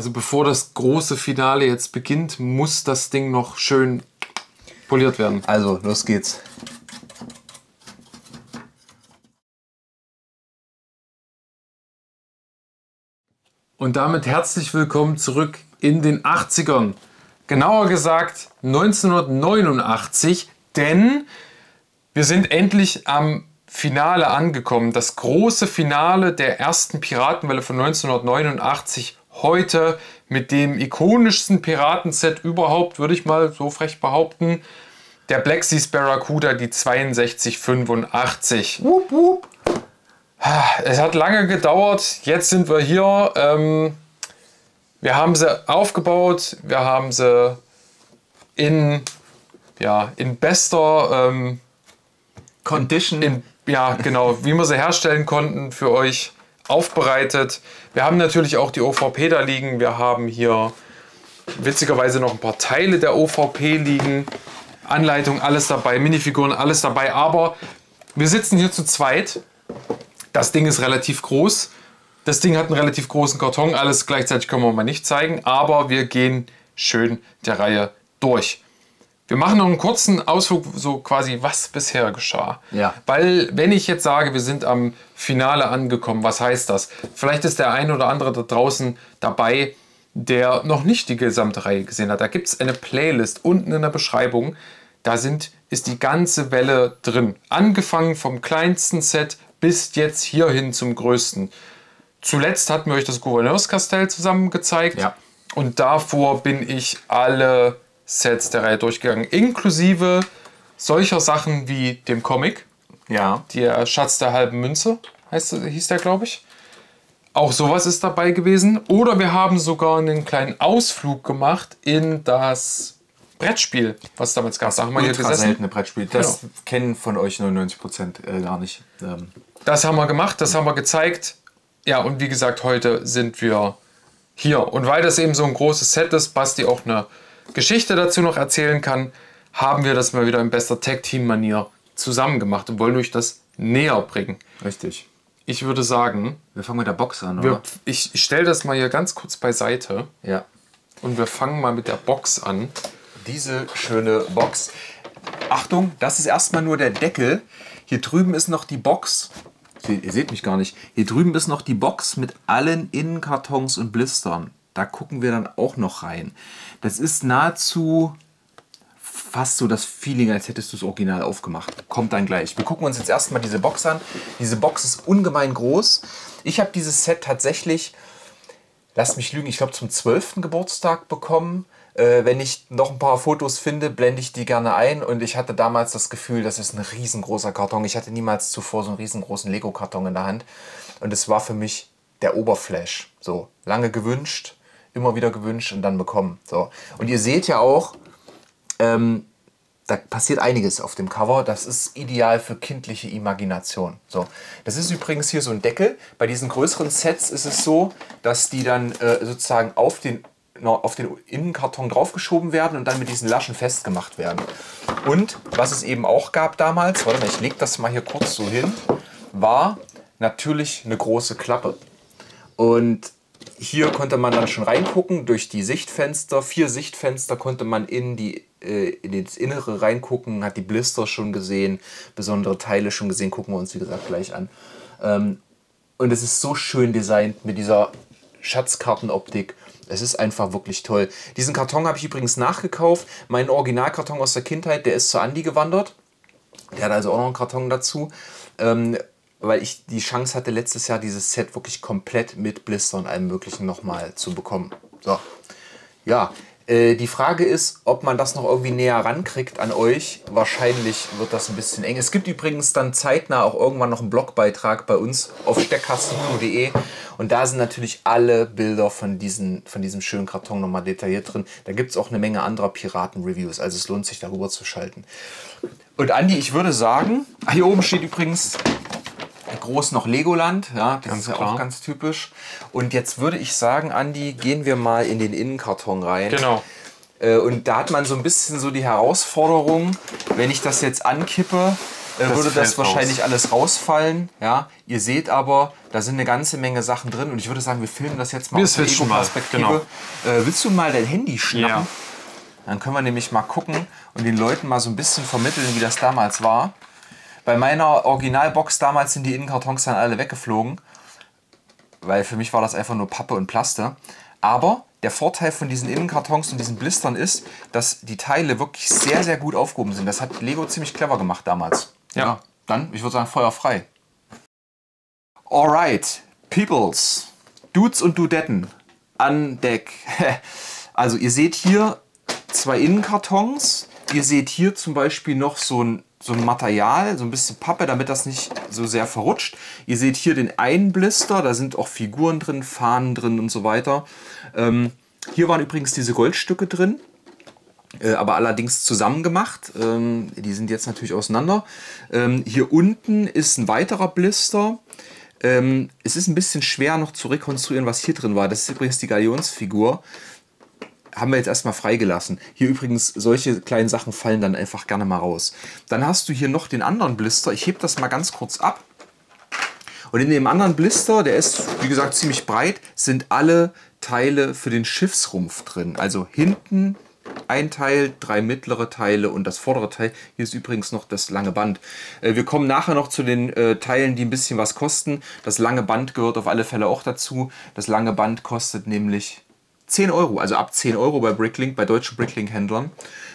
Also bevor das große Finale jetzt beginnt, muss das Ding noch schön poliert werden. Also, los geht's. Und damit herzlich willkommen zurück in den 80ern. Genauer gesagt 1989, denn wir sind endlich am Finale angekommen. Das große Finale der ersten Piratenwelle von 1989 heute mit dem ikonischsten Piratenset überhaupt, würde ich mal so frech behaupten. Der Black Seas Barracuda, die 6285. Wupp, wupp. Es hat lange gedauert, jetzt sind wir hier. Ähm, wir haben sie aufgebaut, wir haben sie in, ja, in bester ähm, Condition. In, ja, genau, wie wir sie herstellen konnten für euch aufbereitet. Wir haben natürlich auch die OVP da liegen. Wir haben hier witzigerweise noch ein paar Teile der OVP liegen. Anleitung, alles dabei, Minifiguren, alles dabei. Aber wir sitzen hier zu zweit. Das Ding ist relativ groß. Das Ding hat einen relativ großen Karton. Alles gleichzeitig können wir mal nicht zeigen. Aber wir gehen schön der Reihe durch. Wir machen noch einen kurzen Ausflug, so quasi, was bisher geschah. Ja. Weil, wenn ich jetzt sage, wir sind am Finale angekommen, was heißt das? Vielleicht ist der ein oder andere da draußen dabei, der noch nicht die gesamte Reihe gesehen hat. Da gibt es eine Playlist unten in der Beschreibung. Da sind, ist die ganze Welle drin. Angefangen vom kleinsten Set bis jetzt hierhin zum größten. Zuletzt hatten wir euch das Gouverneurskastell zusammen gezeigt. Ja. Und davor bin ich alle Sets der Reihe durchgegangen, inklusive solcher Sachen wie dem Comic. Ja. Der Schatz der halben Münze heißt, hieß der, glaube ich. Auch sowas ist dabei gewesen. Oder wir haben sogar einen kleinen Ausflug gemacht in das Brettspiel, was damals gab. Da haben wir hier gesessen. seltene Brettspiel. Das kennen von euch 99% äh, gar nicht. Ähm, Das haben wir gemacht, das haben wir gezeigt. Ja, und wie gesagt, heute sind wir hier. Und weil das eben so ein großes Set ist, Basti auch eine Geschichte dazu noch erzählen kann, haben wir das mal wieder in bester Tag-Team-Manier zusammen gemacht und wollen euch das näher bringen. richtig. Ich würde sagen, Wir fangen mit der Box an, wir, oder? ich stelle das mal hier ganz kurz beiseite Ja. und wir fangen mal mit der Box an. Diese schöne Box. Achtung, das ist erstmal nur der Deckel. Hier drüben ist noch die Box. Ihr ihr seht mich gar nicht. Hier drüben ist noch die Box mit allen Innenkartons und Blistern. Da gucken wir dann auch noch rein. Das ist nahezu fast so das Feeling, als hättest du es original aufgemacht. Kommt dann gleich. Wir gucken uns jetzt erstmal diese Box an. Diese Box ist ungemein groß. Ich habe dieses Set tatsächlich, lasst mich lügen, ich glaube zum 12. Geburtstag bekommen. Äh, wenn ich noch ein paar Fotos finde, blende ich die gerne ein. Und ich hatte damals das Gefühl, das ist ein riesengroßer Karton. Ich hatte niemals zuvor so einen riesengroßen Lego-Karton in der Hand. Und es war für mich der Oberflash. So, lange gewünscht, immer wieder gewünscht und dann bekommen. So. Und ihr seht ja auch, ähm, da passiert einiges auf dem Cover. Das ist ideal für kindliche Imagination. So, das ist übrigens hier so ein Deckel. Bei diesen größeren Sets ist es so, dass die dann äh, sozusagen auf den, na, auf den Innenkarton draufgeschoben werden und dann mit diesen Laschen festgemacht werden. Und was es eben auch gab damals, warte mal, ich lege das mal hier kurz so hin, war natürlich eine große Klappe. Und hier konnte man dann schon reingucken durch die Sichtfenster. Vier Sichtfenster konnte man in, die, äh, in das Innere reingucken, hat die Blister schon gesehen, besondere Teile schon gesehen. Gucken wir uns, wie gesagt, gleich an. Ähm, und es ist so schön designt mit dieser Schatzkartenoptik. Es ist einfach wirklich toll. Diesen Karton habe ich übrigens nachgekauft. Mein Originalkarton aus der Kindheit, der ist zu Andi gewandert. Der hat also auch noch einen Karton dazu. Ähm, weil ich die Chance hatte, letztes Jahr dieses Set wirklich komplett mit Blister und allem Möglichen nochmal zu bekommen. So. Ja, äh, die Frage ist, ob man das noch irgendwie näher rankriegt an euch. Wahrscheinlich wird das ein bisschen eng. Es gibt übrigens dann zeitnah auch irgendwann noch einen Blogbeitrag bei uns auf steckkasten.de. Und da sind natürlich alle Bilder von, diesen, von diesem schönen Karton nochmal detailliert drin. Da gibt es auch eine Menge anderer Piraten-Reviews. Also es lohnt sich darüber zu schalten. Und Andi, ich würde sagen, ah, hier oben steht übrigens groß noch Legoland, ja, das Ganz ist ja klar. auch ganz typisch. Und jetzt würde ich sagen, Andi, gehen wir mal in den Innenkarton rein. Genau. Äh, Und da hat man so ein bisschen so die Herausforderung, wenn ich das jetzt ankippe, äh, Das würde das wahrscheinlich raus. alles rausfallen. Ja, ihr seht aber, da sind eine ganze Menge Sachen drin und ich würde sagen, wir filmen das jetzt mal Wir aus der Ego-Perspektive. Äh, willst du mal dein Handy schnappen? Ja. Dann können wir nämlich mal gucken und den Leuten mal so ein bisschen vermitteln, wie das damals war. Bei meiner Originalbox damals sind die Innenkartons dann alle weggeflogen, weil für mich war das einfach nur Pappe und Plaste. Aber der Vorteil von diesen Innenkartons und diesen Blistern ist, dass die Teile wirklich sehr, sehr gut aufgehoben sind. Das hat Lego ziemlich clever gemacht damals. Ja. dann, ich würde sagen, Feuer frei. Alright, Peoples, Dudes und Dudetten, an Deck. Also ihr seht hier zwei Innenkartons. Ihr seht hier zum Beispiel noch so ein, so ein Material, so ein bisschen Pappe, damit das nicht so sehr verrutscht. Ihr seht hier den einen Blister, da sind auch Figuren drin, Fahnen drin und so weiter. Ähm, hier waren übrigens diese Goldstücke drin äh, aber allerdings zusammen gemacht. Ähm, die sind jetzt natürlich auseinander. Ähm, hier unten ist ein weiterer Blister. Ähm, es ist ein bisschen schwer noch zu rekonstruieren, was hier drin war. Das ist übrigens die Galionsfigur. Haben wir jetzt erstmal freigelassen. Hier übrigens, solche kleinen Sachen fallen dann einfach gerne mal raus. Dann hast du hier noch den anderen Blister. Ich hebe das mal ganz kurz ab. Und in dem anderen Blister, der ist wie gesagt ziemlich breit, sind alle Teile für den Schiffsrumpf drin. Also hinten ein Teil, drei mittlere Teile und das vordere Teil. Hier ist übrigens noch das lange Band. Äh, Wir kommen nachher noch zu den äh, Teilen, die ein bisschen was kosten. Das lange Band gehört auf alle Fälle auch dazu. Das lange Band kostet nämlich 10 Euro, also ab 10 Euro bei Bricklink, bei deutschen Bricklink-Händlern.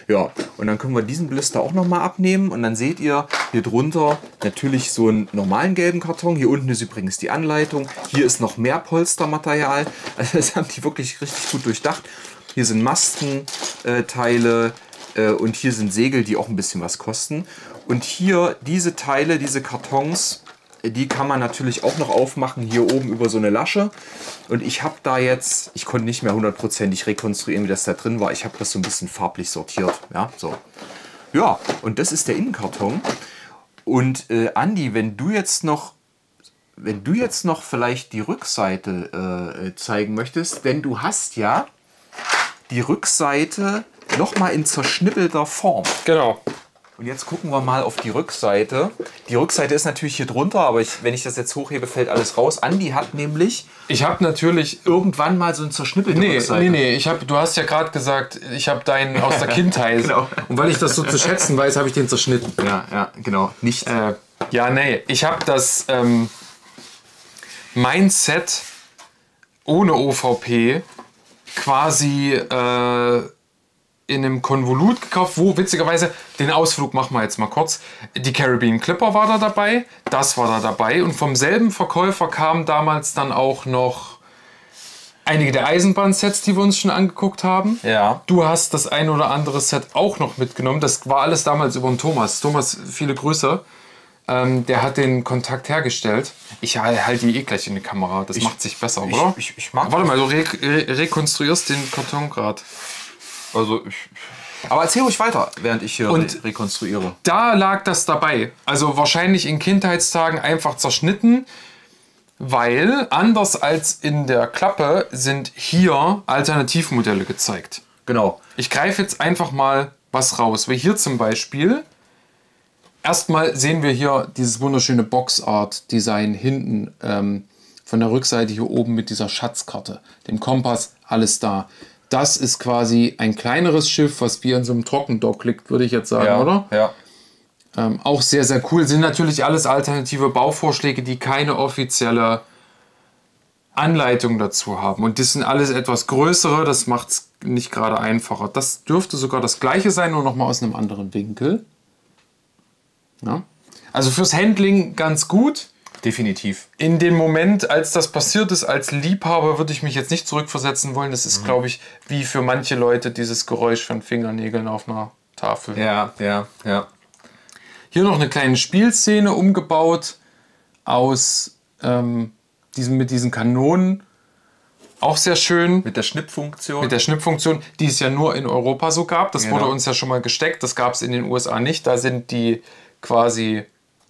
Ja, und dann können wir diesen Blister auch nochmal abnehmen und dann seht ihr hier drunter natürlich so einen normalen gelben Karton. Hier unten ist übrigens die Anleitung. Hier ist noch mehr Polstermaterial. Also das haben die wirklich richtig gut durchdacht. Hier sind Mastenteile äh, und hier sind Segel, die auch ein bisschen was kosten. Und hier diese Teile, diese Kartons, die kann man natürlich auch noch aufmachen, hier oben über so eine Lasche. Und ich habe da jetzt, ich konnte nicht mehr hundertprozentig rekonstruieren, wie das da drin war. Ich habe das so ein bisschen farblich sortiert. Ja, so. Ja, und das ist der Innenkarton. Und äh, Andi, wenn du jetzt noch, wenn du jetzt noch vielleicht die Rückseite äh, zeigen möchtest, denn du hast ja die Rückseite nochmal in zerschnippelter Form. Genau. Und jetzt gucken wir mal auf die Rückseite. Die Rückseite ist natürlich hier drunter, aber ich, wenn ich das jetzt hochhebe, fällt alles raus. Andi hat nämlich Ich habe natürlich irgendwann mal so ein zerschnippelte Nee, Rückseite. nee, nee. Ich hab, du hast ja gerade gesagt, ich habe deinen aus der Kindheit. Genau. Und weil ich das so zu schätzen weiß, habe ich den zerschnitten. Ja, ja, genau. Nicht. Äh, ja, nee. Ich habe das ähm, mein Set ohne OVP quasi äh, in einem Konvolut gekauft, wo witzigerweise den Ausflug machen wir jetzt mal kurz. Die Caribbean Clipper war da dabei, das war da dabei und vom selben Verkäufer kamen damals dann auch noch einige der Eisenbahnsets, die wir uns schon angeguckt haben. Ja. Du hast das ein oder andere Set auch noch mitgenommen. Das war alles damals über den Thomas. Thomas, viele Grüße. Ähm, der hat den Kontakt hergestellt. Ich halte die eh gleich in die Kamera. Das macht sich besser, ich- oder? ich- ich mag Warte mal, du re re rekonstruierst den Karton gerade. Also ich. Aber erzähl ruhig weiter, während ich hier Und- re rekonstruiere. Da lag das dabei. Also wahrscheinlich in Kindheitstagen einfach zerschnitten, weil anders als in der Klappe sind hier Alternativmodelle gezeigt. Genau. Ich greife jetzt einfach mal was raus. Weil hier zum Beispiel, erstmal sehen wir hier dieses wunderschöne Boxart-Design hinten ähm, von der Rückseite hier oben mit dieser Schatzkarte, dem Kompass, alles da. Das ist quasi ein kleineres Schiff, was wie in so einem Trockendock liegt, würde ich jetzt sagen, Ja, oder? Ja. Ähm, auch sehr, sehr cool. Sind natürlich alles alternative Bauvorschläge, die keine offizielle Anleitung dazu haben. Und das sind alles etwas größere, das macht es nicht gerade einfacher. Das dürfte sogar das gleiche sein, nur nochmal aus einem anderen Winkel. Ja. Also fürs Handling ganz gut. Definitiv. In dem Moment, als das passiert ist, als Liebhaber, würde ich mich jetzt nicht zurückversetzen wollen. Das ist, glaube ich, wie für manche Leute dieses Geräusch von Fingernägeln auf einer Tafel. Ja, ja, ja. Hier noch eine kleine Spielszene umgebaut aus ähm, diesem, mit diesen Kanonen. Auch sehr schön. Mit der Schnippfunktion. Mit der Schnippfunktion, die es ja nur in Europa so gab. Das Genau. wurde uns ja schon mal gesteckt. Das gab es in den USA nicht. Da sind die quasi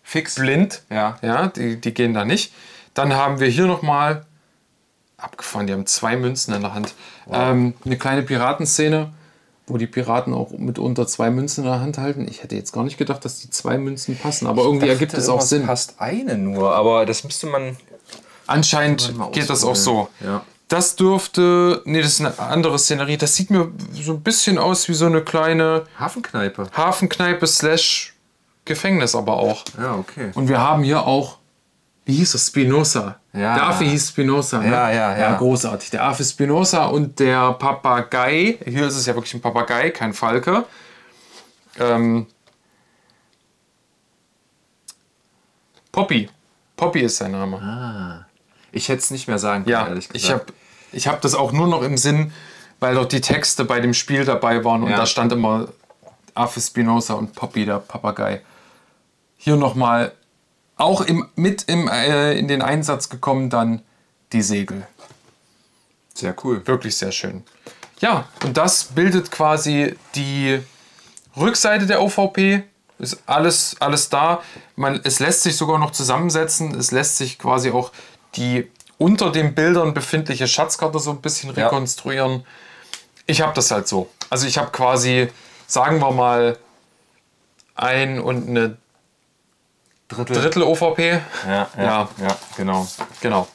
Fix. blind. Ja. Ja, die, die gehen da nicht. Dann haben wir hier nochmal, abgefahren, die haben zwei Münzen in der Hand, ähm, eine kleine Piratenszene. wo die Piraten auch mitunter zwei Münzen in der Hand halten. Ich hätte jetzt gar nicht gedacht, dass die zwei Münzen passen, aber irgendwie ergibt es auch Sinn. passt eine nur, aber das müsste man. Anscheinend Mal geht das auch so. Ja. Das dürfte. Nee, das ist eine andere Szenerie. Das sieht mir so ein bisschen aus wie so eine kleine Hafenkneipe. Hafenkneipe slash Gefängnis aber auch. Ja, okay. Und wir haben hier auch, wie hieß das, Spinoza. Ja. Der Affe hieß Spinoza. Ne? Ja, ja, ja. großartig. Der Affe Spinoza und der Papagei. Hier ist es ja wirklich ein Papagei, kein Falke. Ähm, Poppy. Poppy ist sein Name. Ich hätte es nicht mehr sagen können, Ja, ehrlich gesagt. ich habe ich hab das auch nur noch im Sinn, weil dort die Texte bei dem Spiel dabei waren und Ja. da stand immer Affe Spinoza und Poppy, der Papagei. Hier nochmal auch im, mit im, äh, in den Einsatz gekommen dann die Segel. Sehr cool. Wirklich sehr schön. Ja, und das bildet quasi die Rückseite der OVP. Ist alles, alles da. Man, es lässt sich sogar noch zusammensetzen. Es lässt sich quasi auch die unter den Bildern befindliche Schatzkarte so ein bisschen Ja. rekonstruieren. Ich habe das halt so. Also ich habe quasi, sagen wir mal, ein und eine Drittel. Drittel OVP. Ja, ja, Ja. ja, genau. Genau.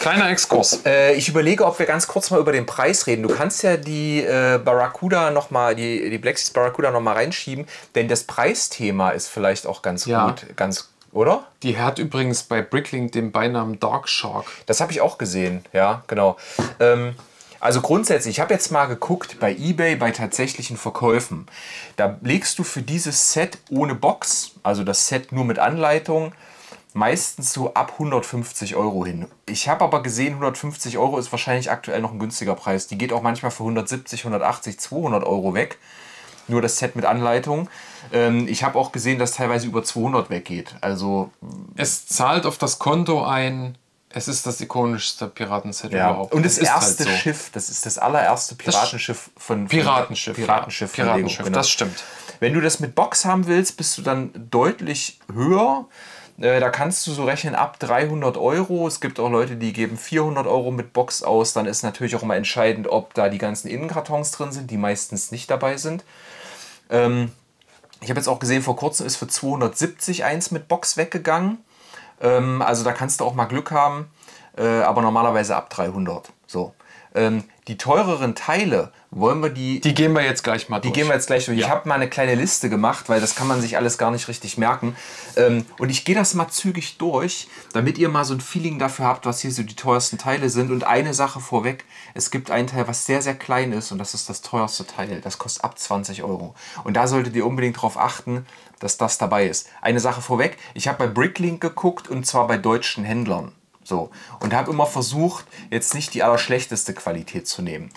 Kleiner Exkurs. Äh, ich überlege, ob wir ganz kurz mal über den Preis reden. Du kannst ja die äh, Barracuda noch mal, die, die Black Seas Barracuda noch mal reinschieben, denn das Preisthema ist vielleicht auch ganz Ja. gut. Ganz, oder? Die hat übrigens bei Bricklink den Beinamen Dark Shark. Das habe ich auch gesehen, ja, genau. Ähm, also grundsätzlich, ich habe jetzt mal geguckt bei eBay bei tatsächlichen Verkäufen. Da legst du für dieses Set ohne Box, also das Set nur mit Anleitung, meistens so ab 150 Euro hin. Ich habe aber gesehen, 150 Euro ist wahrscheinlich aktuell noch ein günstiger Preis. Die geht auch manchmal für 170, 180, 200 Euro weg. Nur das Set mit Anleitung. Ähm, ich habe auch gesehen, dass teilweise über 200 weggeht. Also Es zahlt auf das Konto ein. Es ist das ikonischste Piratenset Ja, überhaupt. und das ist halt erste so. Schiff, das ist das allererste Piratenschiff von Piratenschiff. Piratenschiff, ja. von Lego, Piratenschiff, genau. das stimmt. Wenn du das mit Box haben willst, bist du dann deutlich höher. Äh, Da kannst du so rechnen ab 300 Euro. Es gibt auch Leute, die geben 400 Euro mit Box aus. Dann ist natürlich auch immer entscheidend, ob da die ganzen Innenkartons drin sind, die meistens nicht dabei sind. Ähm, ich habe jetzt auch gesehen, vor kurzem ist für 270 eins mit Box weggegangen. Ähm, also da kannst du auch mal Glück haben, äh, aber normalerweise ab 300. So. Ähm, die teureren Teile, wollen wir die Die gehen wir jetzt gleich mal die durch. gehen wir jetzt gleich durch. Ich Ja. habe mal eine kleine Liste gemacht, weil das kann man sich alles gar nicht richtig merken. Ähm, und ich gehe das mal zügig durch, damit ihr mal so ein Feeling dafür habt, was hier so die teuersten Teile sind. Und eine Sache vorweg, es gibt einen Teil, was sehr, sehr klein ist und das ist das teuerste Teil. Das kostet ab 20 Euro. Und da solltet ihr unbedingt darauf achten, dass das dabei ist. Eine Sache vorweg, ich habe bei Bricklink geguckt und zwar bei deutschen Händlern. So. Und habe immer versucht, jetzt nicht die allerschlechteste Qualität zu nehmen.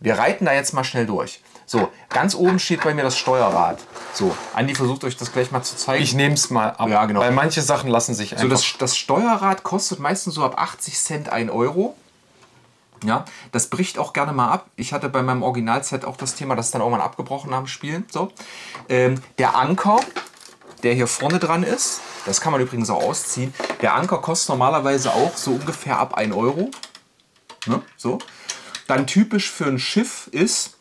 Wir reiten da jetzt mal schnell durch. So, ganz oben steht bei mir das Steuerrad. So, Andi versucht euch das gleich mal zu zeigen. Ich nehme es mal ab. Ja, genau. Weil manche Sachen lassen sich so, einfach. das, das Steuerrad kostet meistens so ab 80 Cent 1 Euro. Ja, das bricht auch gerne mal ab. Ich hatte bei meinem Originalset auch das Thema, dass dann irgendwann abgebrochen haben Spielen. So. Ähm, der Anker, der hier vorne dran ist, das kann man übrigens auch ausziehen. Der Anker kostet normalerweise auch so ungefähr ab 1 Euro. Ne? So. Dann typisch für ein Schiff ist,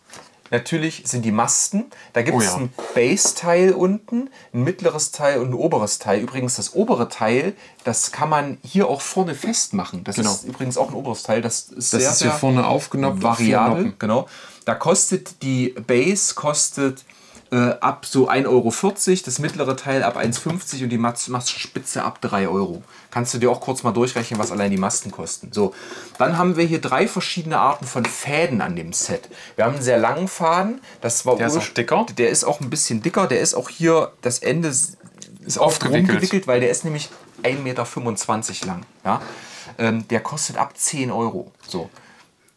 natürlich sind die Masten. Da gibt Oh es ja. ein Base-Teil unten, ein mittleres Teil und ein oberes Teil. Übrigens, das obere Teil, das kann man hier auch vorne festmachen. Das Genau. ist übrigens auch ein oberes Teil. Das ist das sehr, ist hier vorne aufgenoppt. auf vier variabel. Genau. Da kostet die Base kostet ab so 1,40 Euro, das mittlere Teil ab 1,50 und die Mas- Mastspitze ab 3 Euro. Kannst du dir auch kurz mal durchrechnen, was allein die Masten kosten. So, dann haben wir hier drei verschiedene Arten von Fäden an dem Set. Wir haben einen sehr langen Faden, das war Der ist auch dicker? Der ist auch ein bisschen dicker, der ist auch hier das Ende Ist aufgewickelt. rumgewickelt, weil der ist nämlich 1,25 Meter lang. Ja? Ähm, der kostet ab 10 Euro. So.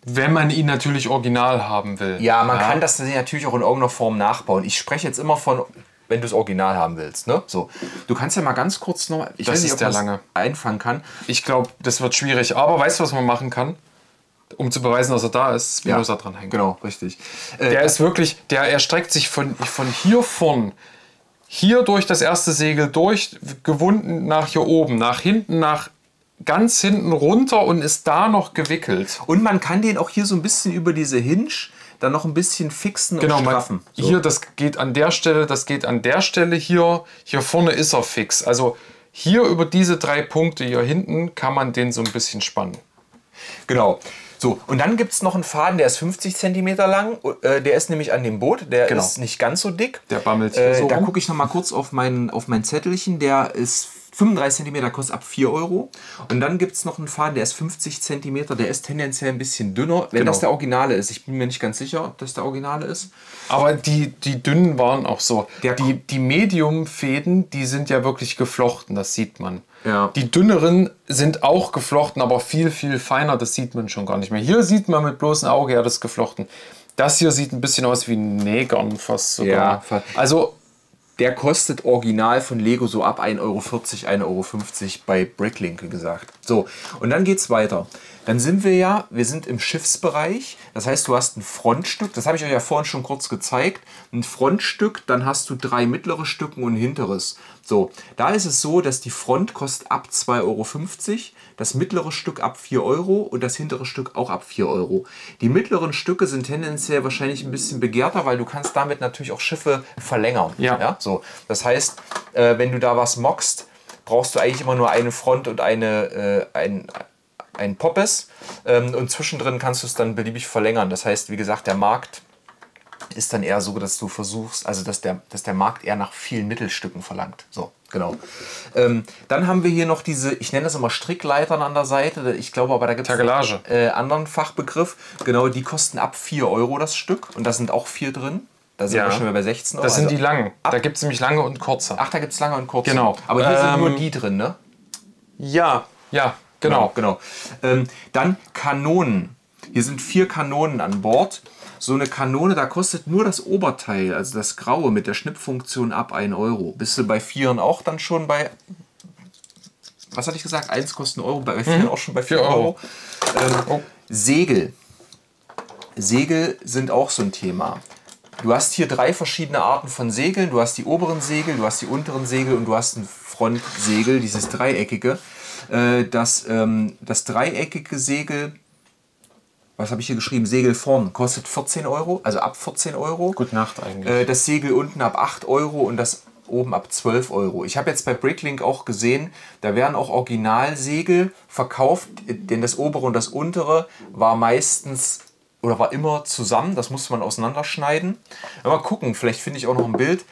Wenn man ihn natürlich original haben will. Ja, man kann das natürlich auch in irgendeiner Form nachbauen. Ich spreche jetzt immer von, wenn du das Original haben willst. Ne? So. Du kannst ja mal ganz kurz noch, ich Das weiß nicht, ob der lange. einfangen kann. Ich glaube, das wird schwierig. Aber weißt du, was man machen kann? Um zu beweisen, dass er da ist, Spinoza dranhängen. Genau, richtig. Äh, Der ist wirklich, der erstreckt sich von, von hier vorn, hier durch das erste Segel durch, gewunden nach hier oben, nach hinten, nach ganz hinten runter und ist da noch gewickelt. und man kann den auch hier so ein bisschen über diese Hinge dann noch ein bisschen fixen Genau, und man, straffen. So. hier, das geht an der Stelle, das geht an der Stelle hier. Hier vorne ist er fix. Also hier über diese drei Punkte hier hinten kann man den so ein bisschen spannen. Genau. So, und dann gibt es noch einen Faden, der ist 50 cm lang. Äh, der ist nämlich an dem Boot. Der Genau. ist nicht ganz so dick. Der bammelt hier Äh, so da gucke ich noch mal kurz auf mein, auf mein Zettelchen. Der ist 35 cm, kostet ab 4 Euro. Und dann gibt es noch einen Faden, der ist 50 cm. Der ist tendenziell ein bisschen dünner, wenn Genau. das der Originale ist. Ich bin mir nicht ganz sicher, ob das der Originale ist. Aber die, die dünnen waren auch so. Der- die die Medium-Fäden, die sind ja wirklich geflochten, das sieht man. Ja. Die dünneren sind auch geflochten, aber viel, viel feiner, das sieht man schon gar nicht mehr. Hier sieht man mit bloßem Auge, ja, das geflochten. Das hier sieht ein bisschen aus wie Nägern fast sogar. Ja, also Der kostet original von Lego so ab 1,40 Euro, 1,50 Euro bei Bricklink, gesagt. So, und dann geht's weiter. Dann sind wir ja, wir sind im Schiffsbereich. Das heißt, du hast ein Frontstück, das habe ich euch ja vorhin schon kurz gezeigt. Ein Frontstück, dann hast du drei mittlere Stücken und ein hinteres. So, da ist es so, dass die Front kostet ab 2,50 Euro, das mittlere Stück ab 4 Euro und das hintere Stück auch ab 4 Euro. Die mittleren Stücke sind tendenziell wahrscheinlich ein bisschen begehrter, weil du kannst damit natürlich auch Schiffe verlängern. Ja. So, das heißt, äh, wenn du da was mockst, brauchst du eigentlich immer nur eine Front und eine, äh, ein, ein Poppes. Ähm, und zwischendrin kannst du es dann beliebig verlängern. Das heißt, wie gesagt, der Markt ist dann eher so, dass du versuchst, also dass der, dass der Markt eher nach vielen Mittelstücken verlangt. So, genau. Ähm, dann haben wir hier noch diese, ich nenne das immer Strickleitern an der Seite. Ich glaube aber, da gibt es äh, anderen Fachbegriff. Genau, die kosten ab 4 Euro das Stück und da sind auch vier drin. Da sind Ja. wir schon wieder bei 16 Euro. das sind Also- die langen. Da gibt es nämlich lange und kurze. Ach, da gibt es lange und kurze. Genau. Aber hier sind Ähm, nur die drin, ne? Ja, ja, genau. genau. Ähm, dann Kanonen. Hier sind vier Kanonen an Bord. So eine Kanone, da kostet nur das Oberteil, also das Graue mit der Schnippfunktion ab 1 Euro. Bist du bei Vieren auch dann schon bei. Was hatte ich gesagt? Eins kostet einen Euro, bei Vieren auch schon bei 4 Vier Euro. Euro. Ähm, Oh. Segel. Segel sind auch so ein Thema. Du hast hier drei verschiedene Arten von Segeln. Du hast die oberen Segel, du hast die unteren Segel und du hast ein Frontsegel, dieses dreieckige. Äh, Das, ähm, das dreieckige Segel, was habe ich hier geschrieben? Segel vorn kostet 14 Euro, also ab 14 Euro. Gute Nacht eigentlich. Äh, Das Segel unten ab 8 Euro und das oben ab 12 Euro. Ich habe jetzt bei Bricklink auch gesehen, da werden auch Originalsegel verkauft, denn das obere und das untere war meistens oder war immer zusammen, das musste man auseinanderschneiden. Mal gucken, vielleicht finde ich auch noch ein Bild.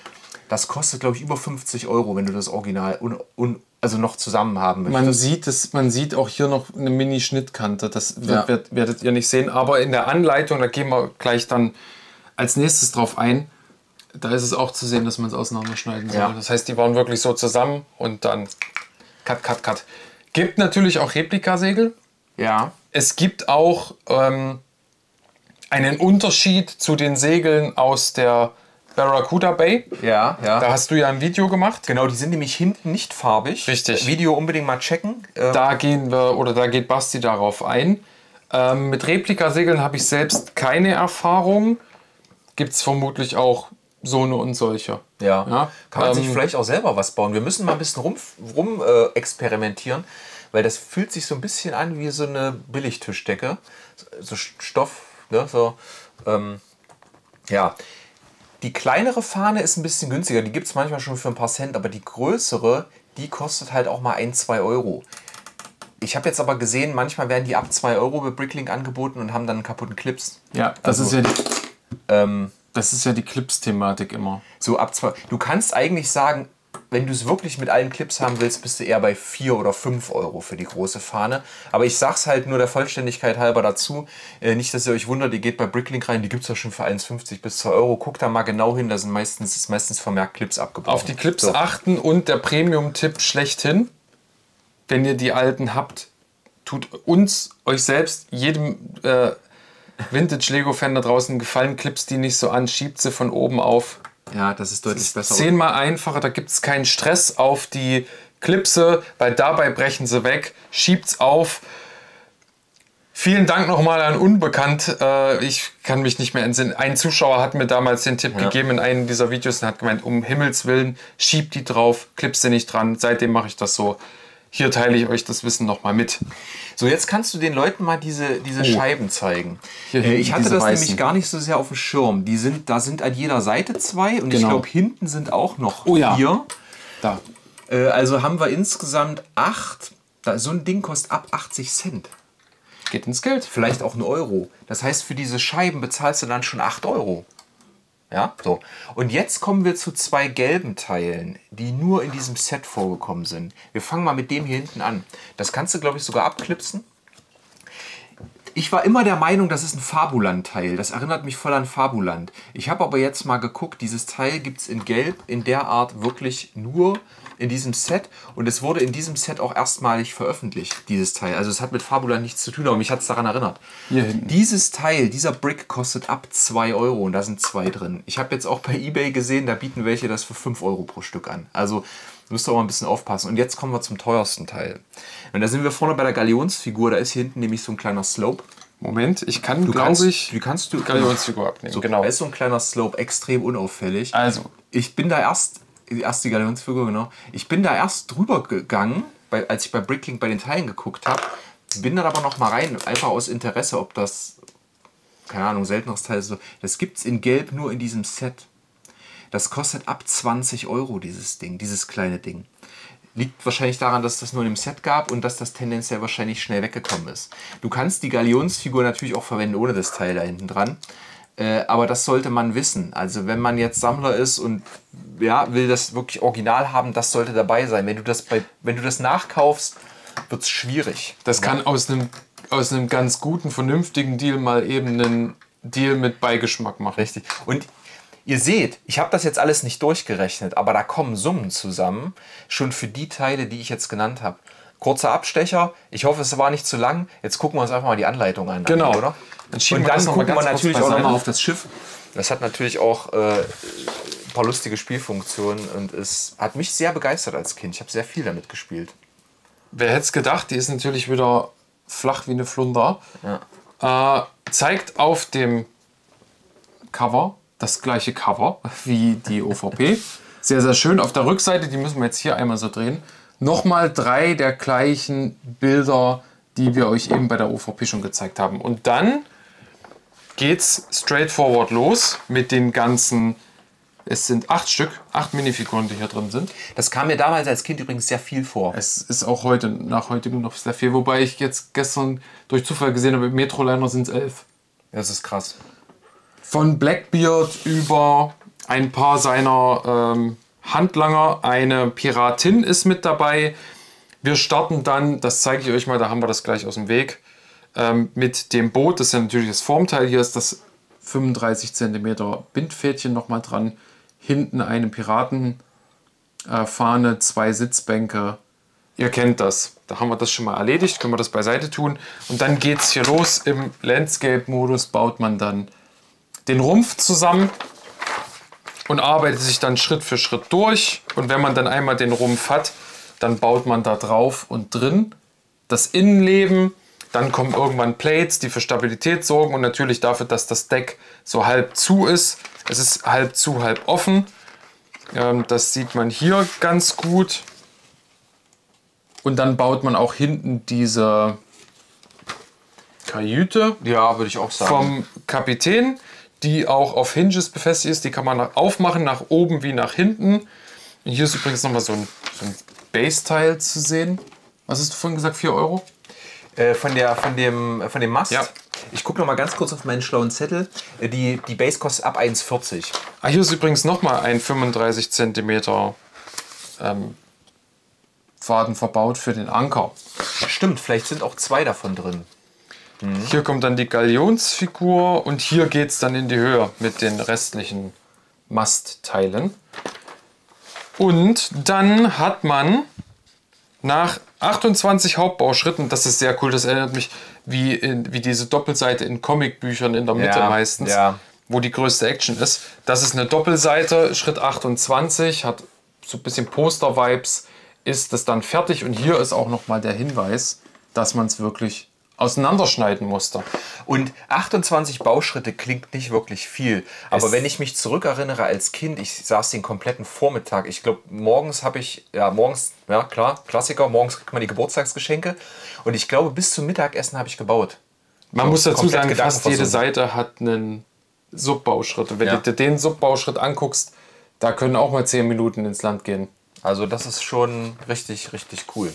Das kostet, glaube ich, über 50 Euro, wenn du das Original un, un, also noch zusammen haben Man möchtest. sieht, es, man sieht auch hier noch eine Mini-Schnittkante. Das wird, Ja. wird, werdet ihr nicht sehen. Aber in der Anleitung, da gehen wir gleich dann als nächstes drauf ein. Da ist es auch zu sehen, dass man es auseinanderschneiden soll. Ja. Das heißt, die waren wirklich so zusammen und dann cut, cut, cut. Gibt natürlich auch Replikasegel. Ja, Es gibt auch ähm, einen Unterschied zu den Segeln aus der Barracuda Bay. ja, ja. Da hast du ja ein Video gemacht. genau, die sind nämlich hinten nicht farbig. Richtig. Video unbedingt mal checken. Ähm, Da gehen wir oder da geht Basti darauf ein. Ähm, mit Replikasegeln habe ich selbst keine Erfahrung. Gibt es vermutlich auch so eine und solche. Ja. Ja, Kann man ähm, sich vielleicht auch selber was bauen. Wir müssen mal ein bisschen rum, rum äh, experimentieren, weil das fühlt sich so ein bisschen an wie so eine Billigtischdecke. So Stoff, ne? So, ähm, ja. Die kleinere Fahne ist ein bisschen günstiger. Die gibt es manchmal schon für ein paar Cent, aber die größere, die kostet halt auch mal 1, 2 Euro. Ich habe jetzt aber gesehen, manchmal werden die ab 2 Euro bei Bricklink angeboten und haben dann einen kaputten Clips. Ja, das Also, ist ja die, Ähm, das ist ja die Clips-Thematik immer. So ab zwei. Du kannst eigentlich sagen, wenn du es wirklich mit allen Clips haben willst, bist du eher bei 4 oder 5 Euro für die große Fahne. Aber ich sag's halt nur der Vollständigkeit halber dazu. Äh, nicht, dass ihr euch wundert, ihr geht bei Bricklink rein, die gibt's ja schon für 1,50 bis 2 Euro. Guckt da mal genau hin, da sind meistens, ist meistens vermerkt Clips abgebaut. Auf die Clips So. achten und der Premium-Tipp schlechthin, wenn ihr die alten habt, tut uns, euch selbst, jedem äh, Vintage-Lego-Fan da draußen gefallen, Clips die nicht so an, schiebt sie von oben auf. Ja, das ist deutlich besser. Zehnmal einfacher, da gibt es keinen Stress auf die Clipse, weil dabei brechen sie weg, schiebt's auf. Vielen Dank nochmal an Unbekannt. Äh, ich kann mich nicht mehr entsinnen. Ein Zuschauer hat mir damals den Tipp Ja. gegeben in einem dieser Videos und hat gemeint, um Himmels Willen, schieb die drauf, clip sie nicht dran. Seitdem mache ich das so. Hier teile ich euch das Wissen nochmal mit. So, jetzt kannst du den Leuten mal diese, diese Oh. Scheiben zeigen. Äh, ich hatte das weißen. nämlich gar nicht so sehr auf dem Schirm. Die sind, da sind an jeder Seite zwei und ich Genau. glaube, hinten sind auch noch Oh ja. vier. Da. Äh, also haben wir insgesamt acht. Da, so ein Ding kostet ab 80 Cent. Geht ins Geld. Vielleicht auch ein Euro. Das heißt, für diese Scheiben bezahlst du dann schon 8 Euro. Ja, so. Und jetzt kommen wir zu zwei gelben Teilen, die nur in diesem Set vorgekommen sind. Wir fangen mal mit dem hier hinten an. Das kannst du, glaube ich, sogar abklipsen. Ich war immer der Meinung, das ist ein Fabuland-Teil. Das erinnert mich voll an Fabuland. Ich habe aber jetzt mal geguckt, dieses Teil gibt es in Gelb in der Art wirklich nur in diesem Set. Und es wurde in diesem Set auch erstmalig veröffentlicht, dieses Teil. Also es hat mit Fabuland nichts zu tun, aber mich hat es daran erinnert. Hier hinten. Dieses Teil, dieser Brick kostet ab 2 Euro und da sind zwei drin. Ich habe jetzt auch bei Ebay gesehen, da bieten welche das für 5 Euro pro Stück an. Also müsst ihr auch mal ein bisschen aufpassen. Und jetzt kommen wir zum teuersten Teil. Und da sind wir vorne bei der Galionsfigur, da ist hier hinten nämlich so ein kleiner Slope. Moment, ich kann, Du glaube kannst, ich, wie kannst du die Galionsfigur abnehmen. so, genau. Da ist so ein kleiner Slope, extrem unauffällig. Also, Ich bin da erst, erst die Galionsfigur, genau. Ich bin da erst drüber gegangen, bei, als ich bei Bricklink bei den Teilen geguckt habe. Bin dann aber noch mal rein, einfach aus Interesse, ob das, keine Ahnung, selteneres Teil ist. So. Das gibt es in Gelb nur in diesem Set. Das kostet ab 20 Euro, dieses Ding, dieses kleine Ding. Liegt wahrscheinlich daran, dass das nur in dem Set gab und dass das tendenziell wahrscheinlich schnell weggekommen ist. Du kannst die Galionsfigur natürlich auch verwenden ohne das Teil da hinten dran. Äh, aber das sollte man wissen. Also wenn man jetzt Sammler ist und ja, will das wirklich original haben, das sollte dabei sein. Wenn du das, bei, wenn du das nachkaufst, wird es schwierig. das kann aus einem, aus einem ganz guten, vernünftigen Deal mal eben einen Deal mit Beigeschmack machen. Richtig. Und ihr seht, ich habe das jetzt alles nicht durchgerechnet, aber da kommen Summen zusammen, schon für die Teile, die ich jetzt genannt habe. Kurzer Abstecher. Ich hoffe, es war nicht zu lang. Jetzt gucken wir uns einfach mal die Anleitung an. Genau. Oder? Dann Und dann gucken wir natürlich auch nochmal auf das Schiff. Das hat natürlich auch äh, ein paar lustige Spielfunktionen und es hat mich sehr begeistert als Kind. Ich habe sehr viel damit gespielt. Wer hätte es gedacht, die ist natürlich wieder flach wie eine Flunder. Äh, zeigt auf dem Cover das gleiche Cover wie die OVP. Sehr, sehr schön. Auf der Rückseite, die müssen wir jetzt hier einmal so drehen, nochmal drei der gleichen Bilder, die wir euch eben bei der OVP schon gezeigt haben. Und dann geht's straightforward los mit den ganzen. Es sind acht Stück, acht Minifiguren, die hier drin sind. Das kam mir damals als Kind übrigens sehr viel vor. Es ist auch heute, nach heutigem noch sehr viel. Wobei ich jetzt gestern durch Zufall gesehen habe, im Metroliner sind es elf. Das ist krass. Von Blackbeard über ein paar seiner ähm, Handlanger. Eine Piratin ist mit dabei. Wir starten dann, das zeige ich euch mal, da haben wir das gleich aus dem Weg, ähm, mit dem Boot. Das ist ja natürlich das Formteil. Hier ist das 35 cm Bindfädchen nochmal dran. Hinten eine Piratenfahne, Fahne, zwei Sitzbänke. Ihr kennt das. Da haben wir das schon mal erledigt, können wir das beiseite tun. Und dann geht es hier los. Im Landscape-Modus baut man dann den Rumpf zusammen und arbeitet sich dann Schritt für Schritt durch. Und wenn man dann einmal den Rumpf hat, dann baut man da drauf und drin das Innenleben. Dann kommen irgendwann Plates, die für Stabilität sorgen und natürlich dafür, dass das Deck so halb zu ist. Es ist halb zu, halb offen. Ähm, das sieht man hier ganz gut. Und dann baut man auch hinten diese Kajüte Ja, würde ich auch sagen. vom Kapitän, die auch auf Hinges befestigt ist. Die kann man aufmachen, nach oben wie nach hinten. Und hier ist übrigens nochmal so ein, so ein Base-Teil zu sehen. Was hast du vorhin gesagt? 4 Euro? Äh, von, der, von, dem, von dem Mast. Ja. Ich gucke noch mal ganz kurz auf meinen schlauen Zettel. Äh, Die, die Base kostet ab 1,40. Ah, hier ist übrigens nochmal ein 35 cm ähm, Faden verbaut für den Anker. Stimmt, vielleicht sind auch zwei davon drin. Hier kommt dann die Galionsfigur und hier geht es dann in die Höhe mit den restlichen Mastteilen. Und dann hat man nach 28 Hauptbauschritten, das ist sehr cool, das erinnert mich wie, in, wie diese Doppelseite in Comicbüchern in der Mitte Ja, meistens, ja. wo die größte Action ist. Das ist eine Doppelseite, Schritt 28, hat so ein bisschen Poster-Vibes, ist das dann fertig und hier ist auch nochmal der Hinweis, dass man es wirklich auseinanderschneiden musste. Und 28 Bauschritte klingt nicht wirklich viel. Aber Es- wenn ich mich zurückerinnere als Kind, ich saß den kompletten Vormittag. Ich glaube, morgens habe ich, ja, morgens, ja klar, Klassiker, morgens kriegt man die Geburtstagsgeschenke. Und ich glaube, bis zum Mittagessen habe ich gebaut. Man So, muss dazu sagen, fast jede. Seite hat einen Subbauschritt. Und wenn Ja. du dir den Subbauschritt anguckst, da können auch mal 10 Minuten ins Land gehen. Also das ist schon richtig, richtig cool.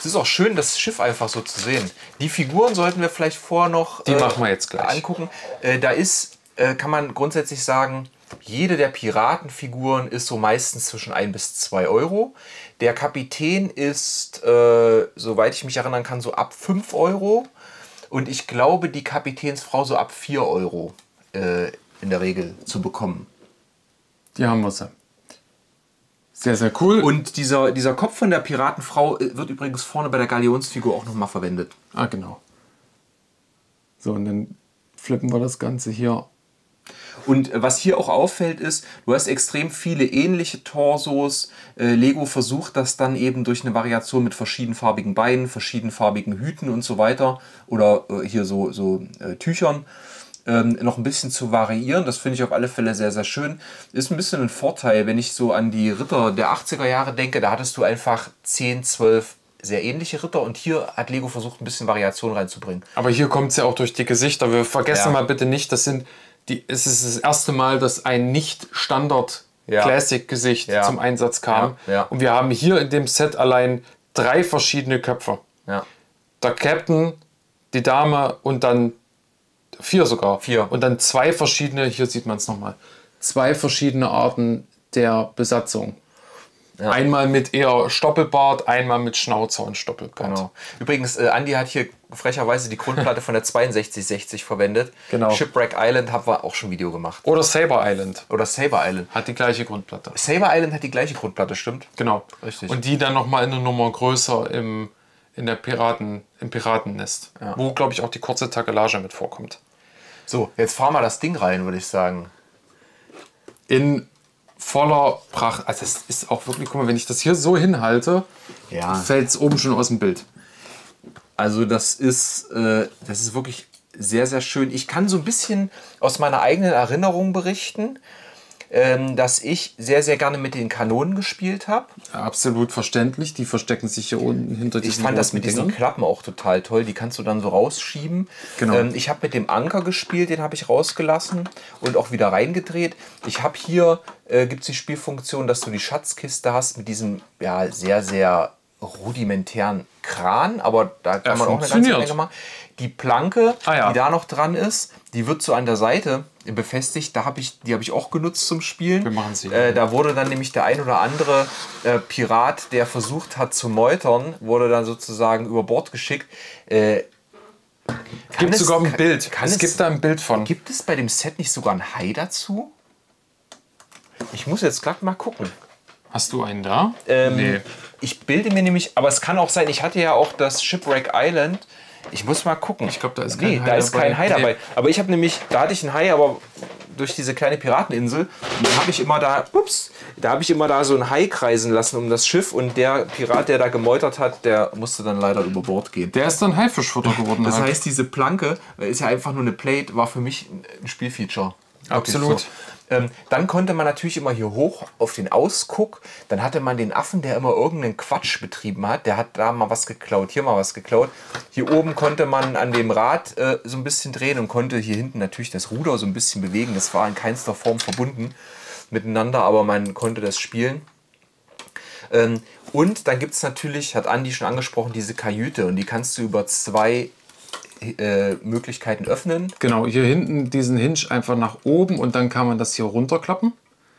Es ist auch schön, das Schiff einfach so zu sehen. Die Figuren sollten wir vielleicht vorher noch Die machen wir jetzt gleich. angucken. Äh, da ist, äh, kann man grundsätzlich sagen, jede der Piratenfiguren ist so meistens zwischen 1 bis 2 Euro. Der Kapitän ist, äh, soweit ich mich erinnern kann, so ab 5 Euro. Und ich glaube, die Kapitänsfrau so ab 4 Euro äh, in der Regel zu bekommen. Die haben wir sie. Sehr, sehr cool. Und dieser, dieser Kopf von der Piratenfrau äh, wird übrigens vorne bei der Galionsfigur auch nochmal verwendet. ah, genau. So, und dann flippen wir das Ganze hier. Und äh, was hier auch auffällt ist, du hast extrem viele ähnliche Torsos. Äh, Lego versucht das dann eben durch eine Variation mit verschiedenfarbigen Beinen, verschiedenfarbigen Hüten und so weiter oder hier so, so Tüchern ähm, noch ein bisschen zu variieren. Das finde ich auf alle Fälle sehr, sehr schön. Ist ein bisschen ein Vorteil, wenn ich so an die Ritter der 80er Jahre denke. Da hattest du einfach 10, 12 sehr ähnliche Ritter und hier hat Lego versucht, ein bisschen Variation reinzubringen. Aber hier kommt es ja auch durch die Gesichter. Wir vergessen Ja. mal bitte nicht, das sind die, es ist das erste Mal, dass ein nicht Standard Ja. Classic-Gesicht Ja. zum Einsatz kam. Und wir haben hier in dem Set allein drei verschiedene Köpfe. Der Captain, die Dame und dann vier sogar. Vier. Und dann zwei verschiedene, hier sieht man es nochmal, zwei verschiedene Arten der Besatzung. Einmal mit eher Stoppelbart, einmal mit Schnauzer und Stoppelbart. Genau. Übrigens, äh, Andy hat hier frecherweise die Grundplatte von der 6260 verwendet. Genau. Shipwreck Island haben wir auch schon ein Video gemacht. Oder Saber Island Oder Saber Island. hat die gleiche Grundplatte. Saber Island hat die gleiche Grundplatte, stimmt? Genau. Richtig. Und die dann nochmal eine Nummer größer im, in der Piraten, im Piratennest. Wo, glaube ich, auch die kurze Takelage mit vorkommt. So, jetzt fahren wir das Ding rein, würde ich sagen. In voller Pracht. Also es ist auch wirklich, guck mal, wenn ich das hier so hinhalte, Ja. fällt es oben schon aus dem Bild. Also das ist, äh, das ist wirklich sehr, sehr schön. Ich kann so ein bisschen aus meiner eigenen Erinnerung berichten, ähm, dass ich sehr, sehr gerne mit den Kanonen gespielt habe. Absolut verständlich. Die verstecken sich hier unten hinter Ich diesen fand das mit diesen Dingern. Klappen auch total toll. Die kannst du dann so rausschieben. Genau. Ähm, ich habe mit dem Anker gespielt, den habe ich rausgelassen und auch wieder reingedreht. Ich habe hier, äh, gibt es die Spielfunktion, dass du die Schatzkiste hast mit diesem ja, sehr, sehr rudimentären Kran, aber da kann Er man auch eine ganze. Menge machen. Die Planke, Ah, ja. die da noch dran ist, die wird so an der Seite befestigt. Da habe ich, die habe ich auch genutzt zum Spielen. Wir machen sie. Äh, da wurde dann nämlich der ein oder andere äh, Pirat, der versucht hat zu meutern, wurde dann sozusagen über Bord geschickt. Äh, Gibt es- sogar ein Bild. Kann es es, gibt da ein Bild von. gibt es bei dem Set nicht sogar ein Hai dazu? Ich muss jetzt gerade mal gucken. Hast du einen da? Ähm, nee. Ich bilde mir nämlich, aber es kann auch sein, ich hatte ja auch das Shipwreck Island. Ich muss mal gucken. Ich glaub, da ist kein nee, Hai da ist dabei. kein Hai dabei. Aber ich habe nämlich, da hatte ich einen Hai, aber durch diese kleine Pirateninsel, da habe ich immer da, ups, da habe ich immer da so einen Hai kreisen lassen um das Schiff und der Pirat, der da gemeutert hat, der musste dann leider über Bord gehen. Der ist dann Haifischfutter geworden. Das heißt, diese Planke äh, ist ja einfach nur eine Plate, war für mich ein Spielfeature. Absolut. so. Ähm, dann konnte man natürlich immer hier hoch auf den Ausguck. Dann hatte man den Affen, der immer irgendeinen Quatsch betrieben hat. Der hat da mal was geklaut, hier mal was geklaut. Hier oben konnte man an dem Rad äh, so ein bisschen drehen und konnte hier hinten natürlich das Ruder so ein bisschen bewegen. Das war in keinster Form verbunden miteinander, aber man konnte das spielen. Ähm, und dann gibt es natürlich, hat Andi schon angesprochen, diese Kajüte und die kannst du über zwei äh, Möglichkeiten öffnen. Genau, hier hinten diesen Hinge einfach nach oben und dann kann man das hier runterklappen.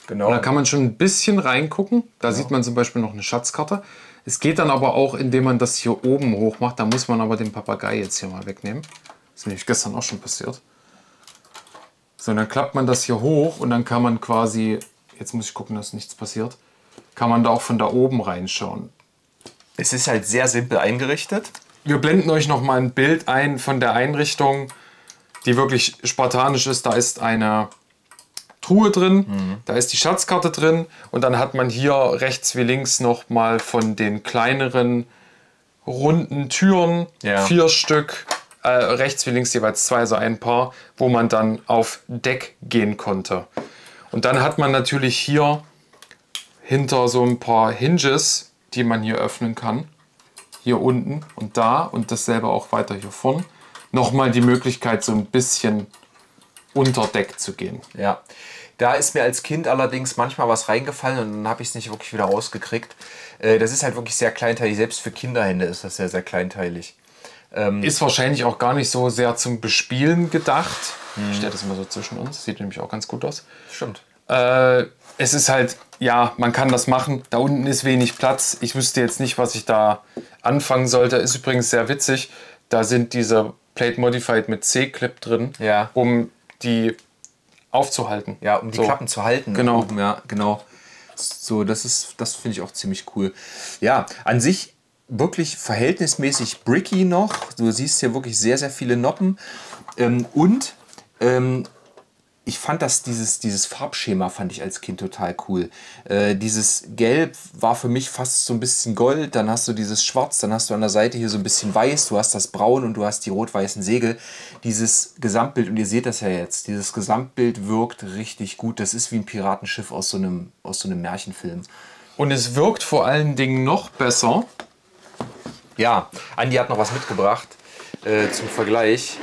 Genau. Und da kann man schon ein bisschen reingucken. Da sieht man zum Beispiel noch eine Schatzkarte. Es geht dann aber auch, indem man das hier oben hoch macht. Da muss man aber den Papagei jetzt hier mal wegnehmen. Das ist nämlich gestern auch schon passiert. So, und dann klappt man das hier hoch und dann kann man quasi, jetzt muss ich gucken, dass nichts passiert, kann man da auch von da oben reinschauen. es ist halt sehr simpel eingerichtet. Wir blenden euch noch mal ein Bild ein von der Einrichtung, die wirklich spartanisch ist. Da ist eine Truhe drin, da ist die Schatzkarte drin und dann hat man hier rechts wie links noch mal von den kleineren runden Türen, Ja. vier Stück, äh, rechts wie links jeweils zwei, so ein Paar, wo man dann auf Deck gehen konnte. Und dann hat man natürlich hier hinter so ein paar Hinges, die man hier öffnen kann. Hier unten und da und dasselbe auch weiter hier vorn. Nochmal die Möglichkeit, so ein bisschen unter Deck zu gehen. Ja. Da ist mir als Kind allerdings manchmal was reingefallen und dann habe ich es nicht wirklich wieder rausgekriegt. Äh, Das ist halt wirklich sehr kleinteilig. Selbst für Kinderhände ist das sehr, sehr kleinteilig. Ist wahrscheinlich auch gar nicht so sehr zum Bespielen gedacht. Ich stelle das mal so zwischen uns. Sieht nämlich auch ganz gut aus. Stimmt. Äh, es ist halt, ja, man kann das machen. Da unten ist wenig Platz. Ich wüsste jetzt nicht, was ich da anfangen sollte. Ist übrigens sehr witzig. Da sind diese Plate Modified mit C-Clip drin, Ja. um die aufzuhalten. Ja, um die So. Klappen zu halten. Genau. Oben, ja, genau. So, das ist, das finde ich auch ziemlich cool. Ja, an sich wirklich verhältnismäßig bricky noch. Du siehst hier wirklich sehr, sehr viele Noppen. Ähm, und ähm, ich fand das, dieses, dieses Farbschema fand ich als Kind total cool. Äh, dieses Gelb war für mich fast so ein bisschen Gold, dann hast du dieses Schwarz, dann hast du an der Seite hier so ein bisschen Weiß, du hast das Braun und du hast die rot-weißen Segel. Dieses Gesamtbild, und ihr seht das ja jetzt, dieses Gesamtbild wirkt richtig gut. Das ist wie ein Piratenschiff aus so einem, aus so einem Märchenfilm. Und es wirkt vor allen Dingen noch besser, Ja, Andi hat noch was mitgebracht äh, zum Vergleich.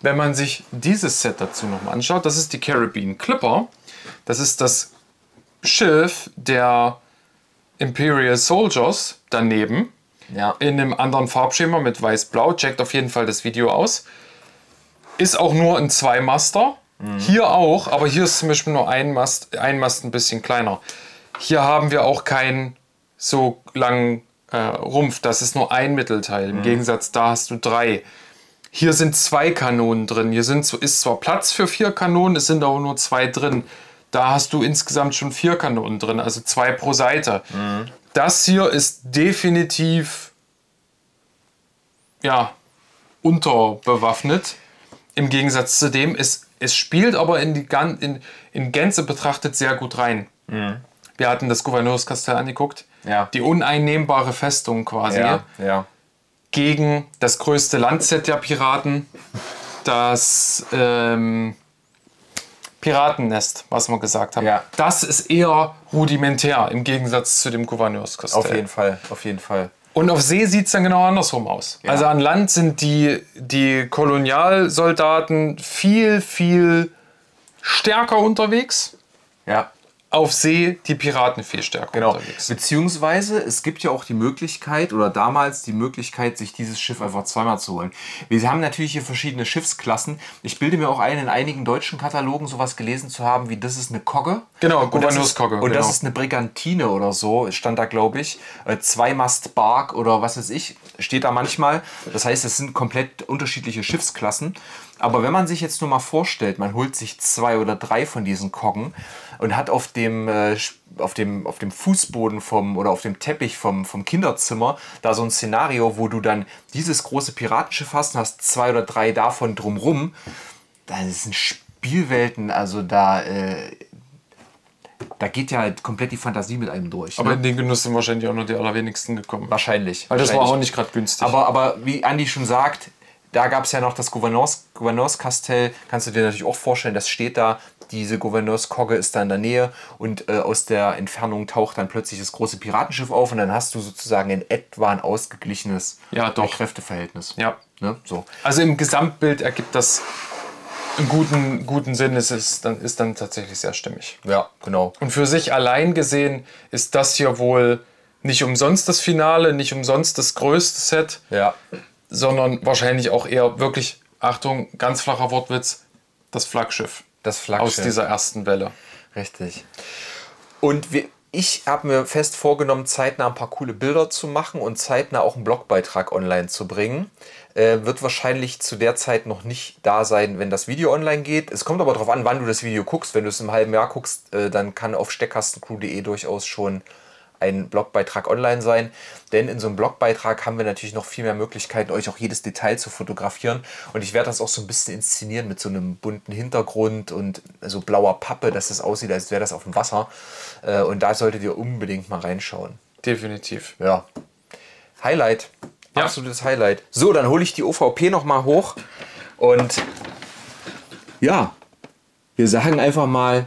Wenn man sich dieses Set dazu nochmal anschaut. Das ist die Caribbean Clipper. Das ist das Schiff der Imperial Soldiers daneben. Ja. in einem anderen Farbschema mit weiß-blau. Checkt auf jeden Fall das Video aus. Ist auch nur ein Zweimaster. Hier auch, aber hier ist zum Beispiel nur ein Mast, ein Mast ein bisschen kleiner. Hier haben wir auch keinen so langen äh, Rumpf. Das ist nur ein Mittelteil. Im Gegensatz da hast du drei. Hier sind zwei Kanonen drin. Hier sind, ist zwar Platz für vier Kanonen, es sind aber nur zwei drin. Da hast du insgesamt schon vier Kanonen drin, also zwei pro Seite. Das hier ist definitiv ja, unterbewaffnet. Im Gegensatz zu dem, es, es spielt aber in, die, Gan- in, in Gänze betrachtet sehr gut rein. Wir hatten das Gouverneurskastell angeguckt. Ja. Die uneinnehmbare Festung quasi Ja, ja. Gegen das größte Landset der Piraten, das ähm, Piratennest, was wir gesagt haben. Ja. Das ist eher rudimentär im Gegensatz zu dem Gouverneurskastell. Auf jeden Fall, auf jeden Fall. Und auf See sieht es dann genau andersrum aus. Also an Land sind die, die Kolonialsoldaten viel, viel stärker unterwegs. Ja. Auf See die Piraten viel stärker Genau. unterwegs. Beziehungsweise es gibt ja auch die Möglichkeit oder damals die Möglichkeit, sich dieses Schiff einfach zweimal zu holen. Wir haben natürlich hier verschiedene Schiffsklassen. Ich bilde mir auch ein, in einigen deutschen Katalogen sowas gelesen zu haben, wie das ist eine Kogge. Genau, Und das ist- Gouverneurskogge, Und das genau. ist eine Brigantine oder so, stand da glaube ich. Äh, Zweimast Bark oder was weiß ich, steht da manchmal. Das heißt, es sind komplett unterschiedliche Schiffsklassen. Aber wenn man sich jetzt nur mal vorstellt, man holt sich zwei oder drei von diesen Koggen und hat auf dem, äh, auf dem, auf dem Fußboden vom, oder auf dem Teppich vom, vom Kinderzimmer da so ein Szenario, wo du dann dieses große Piratenschiff hast und hast zwei oder drei davon drumrum, das sind Spielwelten, also da, äh, da geht ja halt komplett die Fantasie mit einem durch. Aber ne? in den Genuss sind wahrscheinlich auch nur die allerwenigsten gekommen. Wahrscheinlich. Weil das war auch nicht gerade günstig. Aber, aber wie Andi schon sagt, da gab es ja noch das Gouverneurs, Gouverneurskastell. Kannst du dir natürlich auch vorstellen, das steht da. Diese Gouverneurskogge ist da in der Nähe und äh, aus der Entfernung taucht dann plötzlich das große Piratenschiff auf und dann hast du sozusagen in etwa ein ausgeglichenes Ja, doch. Kräfteverhältnis. ja. Ne? So. Also im Gesamtbild ergibt das einen guten, guten Sinn. Es ist dann, ist dann tatsächlich sehr stimmig. Ja, genau. Und für sich allein gesehen ist das hier wohl nicht umsonst das Finale, nicht umsonst das größte Set, Ja. sondern wahrscheinlich auch eher wirklich, Achtung, ganz flacher Wortwitz, das Flaggschiff Das aus Flaggschiff. dieser ersten Welle. Richtig. Und wir, ich habe mir fest vorgenommen, zeitnah ein paar coole Bilder zu machen und zeitnah auch einen Blogbeitrag online zu bringen. Äh, wird wahrscheinlich zu der Zeit noch nicht da sein, wenn das Video online geht. Es kommt aber darauf an, wann du das Video guckst. Wenn du es im halben Jahr guckst, äh, dann kann auf steckkastencrew.de durchaus schon ein Blogbeitrag online sein. Denn in so einem Blogbeitrag haben wir natürlich noch viel mehr Möglichkeiten, euch auch jedes Detail zu fotografieren. Und ich werde das auch so ein bisschen inszenieren mit so einem bunten Hintergrund und so blauer Pappe, dass es aussieht, als wäre das auf dem Wasser. Äh, und da solltet ihr unbedingt mal reinschauen. Definitiv. Ja. Highlight. Ja. Absolutes Highlight. So, dann hole ich die OVP noch mal hoch und ja, wir sagen einfach mal,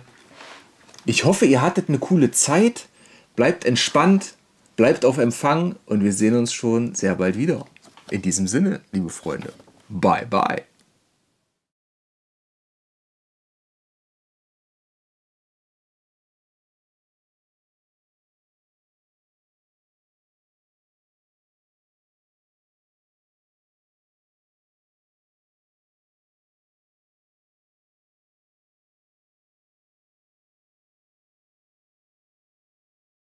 ich hoffe, ihr hattet eine coole Zeit. Bleibt entspannt, bleibt auf Empfang und wir sehen uns schon sehr bald wieder. In diesem Sinne, liebe Freunde, bye bye.